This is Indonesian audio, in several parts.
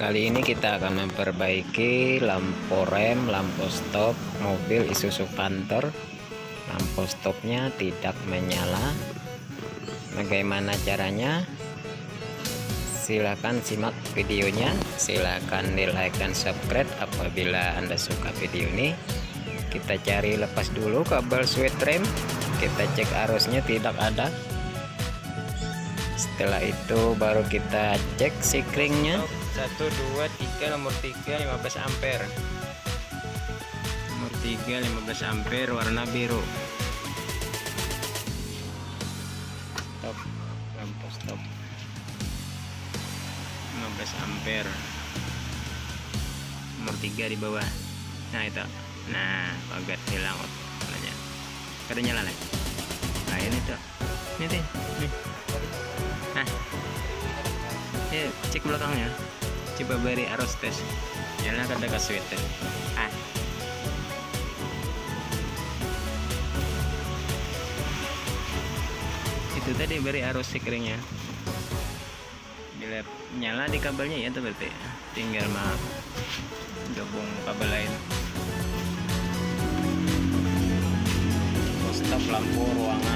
Kali ini kita akan memperbaiki lampu rem, lampu stop mobil Isuzu Panther. Lampu stopnya tidak menyala. Bagaimana caranya? Silahkan simak videonya. Silahkan di like dan subscribe apabila Anda suka video ini. Kita cari lepas dulu kabel switch rem. Kita cek arusnya tidak ada. Setelah itu baru kita cek sikringnya. 1 2 3 nomor 3 15 ampere. Nomor 3 15 ampere warna biru. Stop. Lampu stop. 15 ampere. Nomor 3 di bawah. Nah, itu. Nah, pagar hilang. Kada nyala lagi. Nah, ini tuh. Ini tuh. Ini cek belakangnya. Coba beri arus tes nyala kada ke sweater ah. Itu tadi beri arus sekeringnya bila nyala di kabelnya ya itu berarti. Tinggal mah gabung kabel lain. Stop lampu ruangan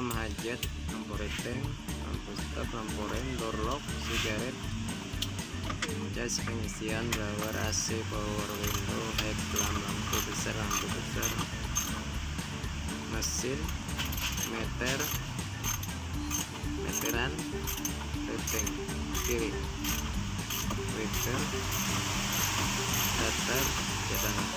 malam hajat lampu reteng lampu stop lampu rem door lock sigaret jas pengisian blower AC power window headlamp lampu besar lampu besar mesin meter meteran reteng kiri meter datar cadangan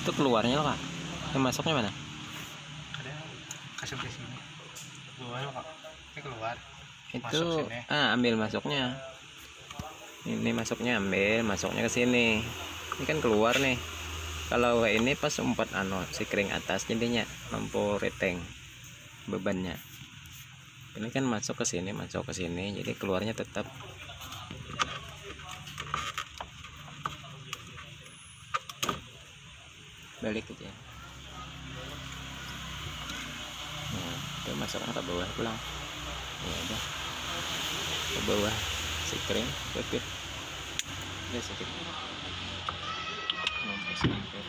itu keluarnya loh kak? Yang masuknya mana? Ada kasih di sini. Keluar kok ini keluar. Itu Masuk sini. ah ambil masuknya ini masuknya ambil masuknya ke sini. Ini kan keluar nih. Kalau ini pas empat ano si kering atas jadinya lampu reteng bebannya. Ini kan masuk ke sini masuk ke sini jadi keluarnya tetap. Balik aja nah, itu masuknya ke bawah pulang. Ya udah ke bawah si kering pipit udah sedikit mampus hampir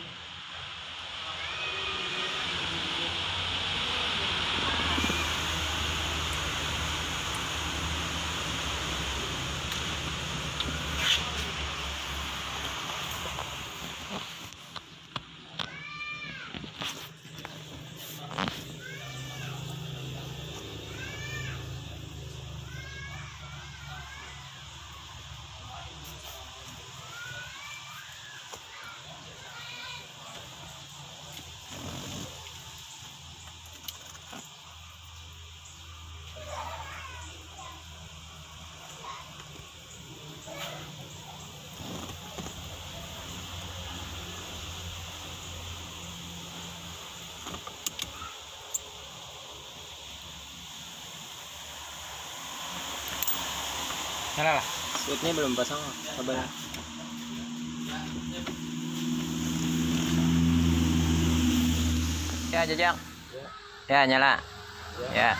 nyala lah. Switchnya belum pasang kabel ya. Jajak ya. Nyala. Ya